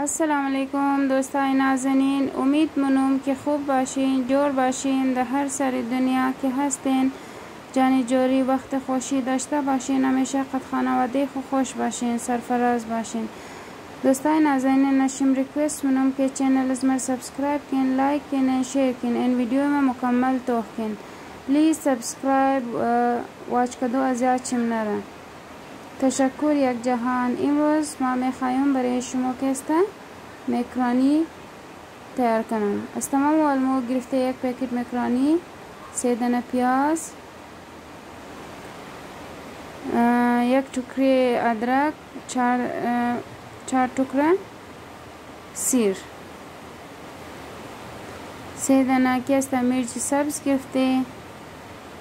السلام علیکم دوستای نازنین امید منوم که خوب باشین جور باشین در هر سر دنیا که هستین. جان جوری وقت خوشی داشته باشین همیشه قد خانواده خو خوش باشین سرفراز باشین. دوستای نازنین نشیم request منوم که channel از مر subscribe کن like کن share کن. این ویدیو ما مکمل توخ کن. please subscribe watch کدو از یاد چیم نره. تشکر یک جهان. امروز ما می‌خوایم برای شما کسته مکرانی تیار کنم. از تمام علمو گرفته یک پکت مکرانی سه دانه پیاز. یک ټوکری ادرک. چهار چهار ټوکره سیر. سه دانه کسته مرچ سبز گرفته.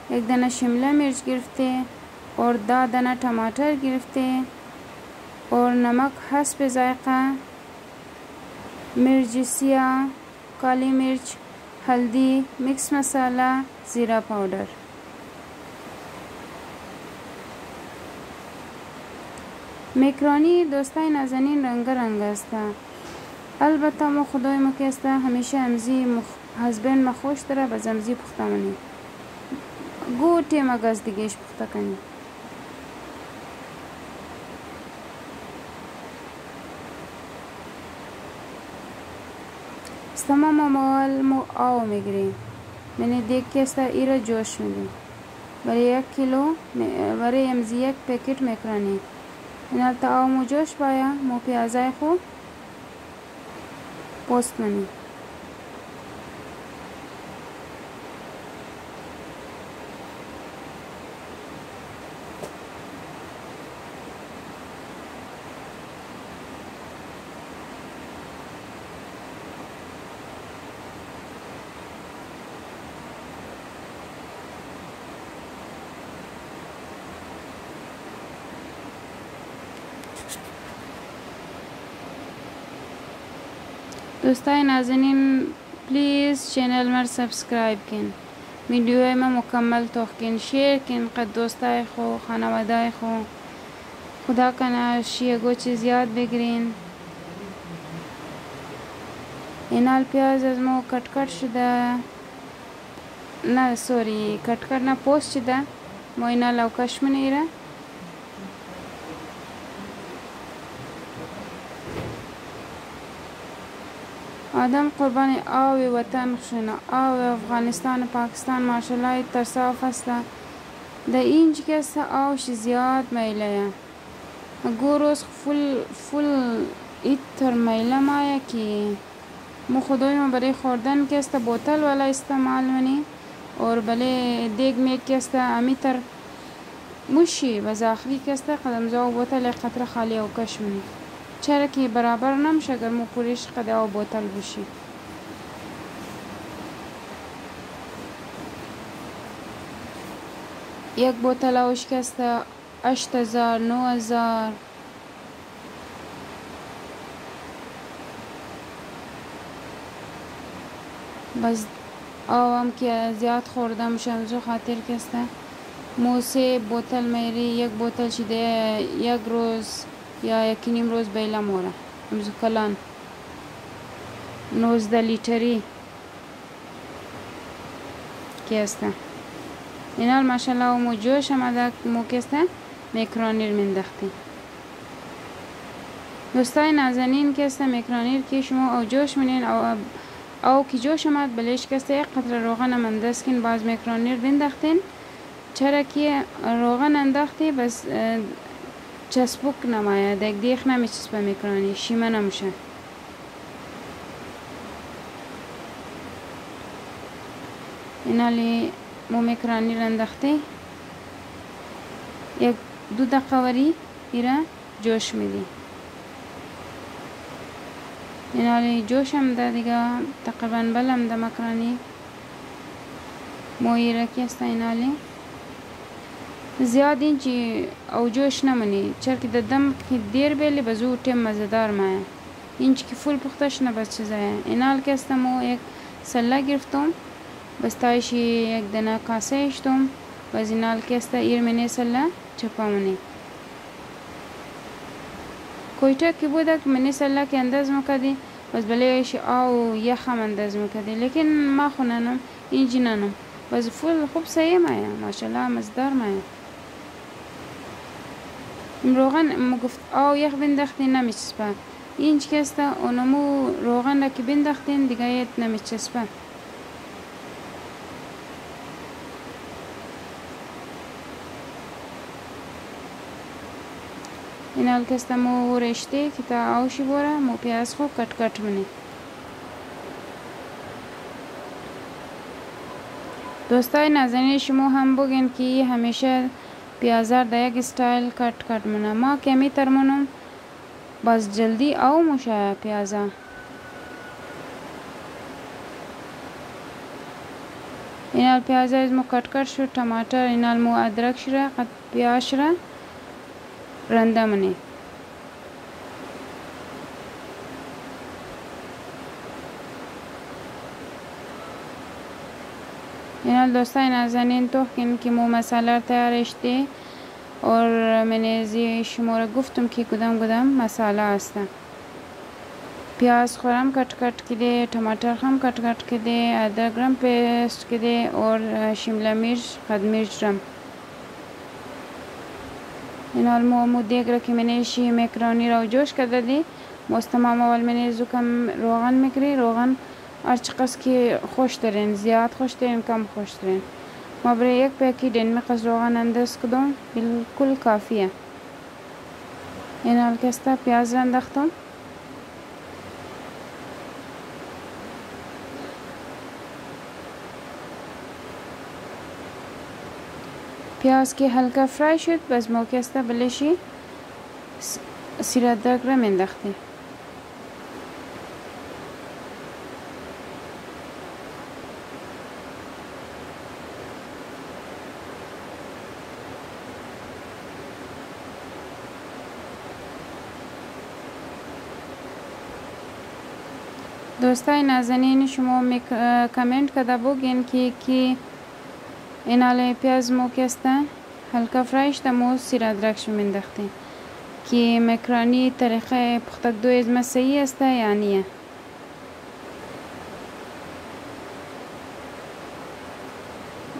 یک دانه شمله مرچ گرفته. और दा दाना टमाटर गिरफ्ते और नमक हसब ज़ायक़ा मिर्च सिया काली मिर्च हल्दी मिक्स मसाला ज़ीरा पाउडर مکرانی دوستای نازنین رنگ رنگ است البته ما خدای ما که است همیشه امزی مخ... حزبین ما خوش داره به زمزی پخته منی گوٹی مگز دیگهش پخته کنی تمام موال مو آو میگیریم یعنی دیگ که است ایره جوش میدیم برای یک کیلو برای امزی یک پکیت میکرانی این البته آو مو جوش بایا مو پیازای خو دوستای نازنین please channel مر subscribe کن. ویدیو ما مکمل توخ کن. share کن. قد دوستای خو خانواده خو. خدا کنه شیه گوچ زیاد بگیرین. اینال پیاز از ما cut cut شده. نه sorry cut cut نه پوست شده. ما اینا لوکش منیره آدم قربان آب وطن خشنه آب افغانستان و پاکستان ماشاءالله ترصاف است در اینج است آوش زیاد میله گوروز فل فل ایتر میله مایه که مو خدای ما برای خوردن است بوتل والا استعمال منی. اور بله دیگ می که است امیتر مشی و زاخری است قدم زاو بوتل قطره خالی او کش منی چرا که برابر نمیشه اگر مو پوریش قده او بوتل بشی یک بوتل اوش کسته اشت هزار نو هزار بس آوام که زیاد خوردم شمزو خاطر کسته موسه بوتل میری یک بوتل شده یک روز یکی نیم روز بیله موره امزو کلان. نوزده لیتری که هسته اینال ماشاءالله و مو جوش آمده مو که هسته میکرانیر مندختی دوستای نازنین که هسته میکرانیر که شما او جوش منین او او که جوش آمد بلیش که هسته یک قطر روغن مندست کن باز میکرانیر بندختین چرا که روغن انداختی بس چسبوک نمایه دیگ دیخ نمی چسبه میکنانی شیمه نمیشه اینالی مو میکرانی رندخته یک دو دقیقه وری ایره جوش میدی. اینالی جوش هم ده دیگه. تقریبا بلم ده مکرانی. مو ایره که است اینالی زیاد این چی او جوش نمونی چرا که دم که دیر بیلی بزو تیم مزدار مایه این که فول پختش نه بس چیزه. اینال که استمو یک سله گرفتم. بس تایشی یک دنه کاسه اشتم و از اینال که است ایر منی سله چپا منی. کویتا که بودک منی سلا که انداز مکدی. بس بلیش آو یخم انداز مکدی. لیکن ما خوننم اینجی ننم. بس فول خوب سیه مایا ماشالله مزدار مایا روغن گفت آو یخ بندختی نمیچسبه. اینج کسته اونمو روغن را که بندختین دیگه نمیچسبه. این الکسته مو رشته که تا آوشی بوره مو پیاز خو کٹ کٹ منی دوستای نازنین شما هم بگین که همیشه پیازار در یک استایل کٹ کٹ منه ما کمی ترمونم باز جلدی او مشه پیازا۔ اینال پیازا از مو کٹ کٹ شد ټماټر اینال مو ادرک شره قد پیاز شره رنده منی اینا دوستان از این توخین که مو مساله تیارشتی اور من زی شما را گفتم که کدام کدام مساله هستن پیاز خورم کٹ کٹ کده ٹماٹر خم کٹ کٹ کده ادرک رم پیست کده و شمله مرچ خد مرچ رم این حال مو مو دیگ را که منشی مکرانی را جوش کرده دی مو تمام اول منی کم روغن مکری روغن هر چقدر که خوش دارین زیاد خوش دارین کم خوش دارین ما برای یک پاکیت مقدار روغن انداز کدام بالکل کافیه این که پیاز را انداختم پیاز که هلکا فرای شد بس است بلشی سیرات درک را منداختیم دوستای نازنین شما کامنت کده بگین که کی ایناله پیاز مو کسته. هلکا فرایش مو سیر ادرکش مندخته که مکرانی طریقه پختک دو از مسیحی است یا نیه؟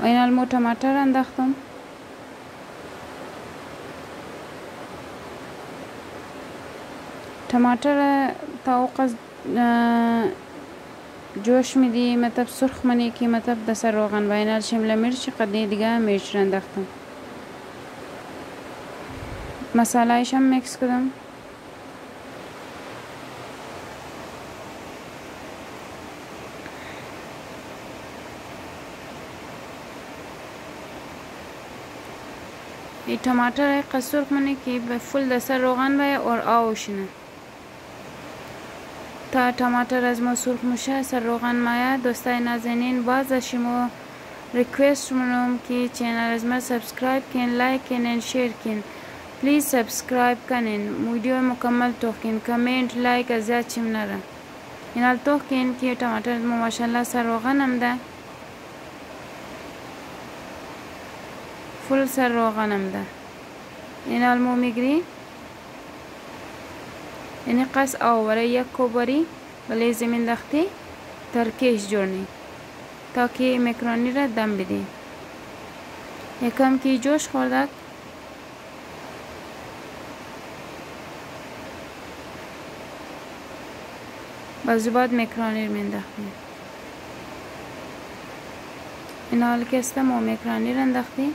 اینال مو ټماټر انداختم. ټماټر تا جوش میدی مطلب سرخ منی که مطلب بسر روغن. و اینال شمله مرچ قدری دیگه مرچ رندختم مسالهش هم مکس کردم ای تماتر ای قصور کنه که به فل دسر روغن بای اور آوشنه تا تماتر از ما سرخ موشه سر روغن مایه دوستای نازنین باز شما ریکوست منم که چینل از ما سبسکرایب کن لایک کنین شیر کن. پلیز سبسکرایب کنین. ویدیو مکمل توخین کمنت لایک از زیاد چیم نره. این حال توخین که تماتر از ما ماشالله سر روغن هم ده. فل سر روغن هم ده. این حال مو میگری؟ یعنی قص آوره یک کوبری بله زمین دختی ترکیش جورنی تا که مکرانی را دم بدی. یکم که جوش خوردک باز بعد مکرانی رو مندختی این حال که استم و مکرانی رو اندختی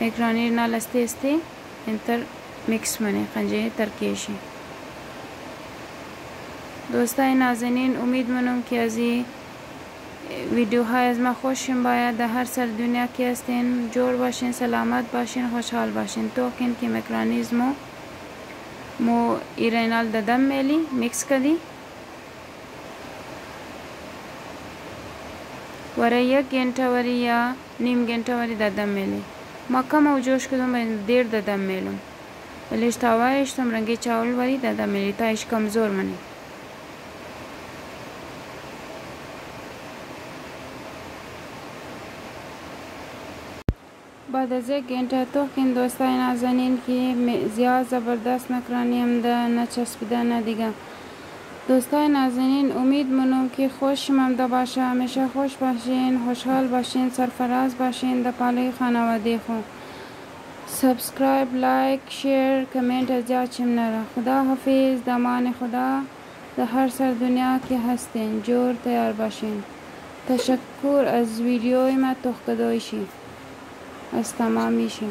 مکرانی رو استی انتر میکس منه خنجه ترکیشی. دوستای نازنین امید منم که از این ویدیوهای از ما خوشیم. باید در هر سر دنیا که هستین جور باشین سلامت باشین خوشحال باشین. تو کن که مکرانیزمو مو ایرینال ددم میلی میکس کدی وره یک گنٹه وری یا نیم گنٹه وری ددم میلی. ما کم او جوش کدوم دیر ددم میلم. ولیش تاوایش تم رنگی چاول وری ددم میلی تایش کمزور منی بعد از یک گنٹه توکین دوستای نازنین که زیاد زبردست نکرانیم ده نچسبیده نه دیگه. دوستای نازنین امید منم که خوش ممده باشه همیشه خوش باشین خوشحال باشین سرفراز باشین در پاله خانواده خود سبسکرایب لایک شیر کمنت از یاد چیم نره. خدا حافظ دمان خدا. در هر سر دنیا که هستین جور تیار باشین. تشکر از ویدیوی ما Asta mami și...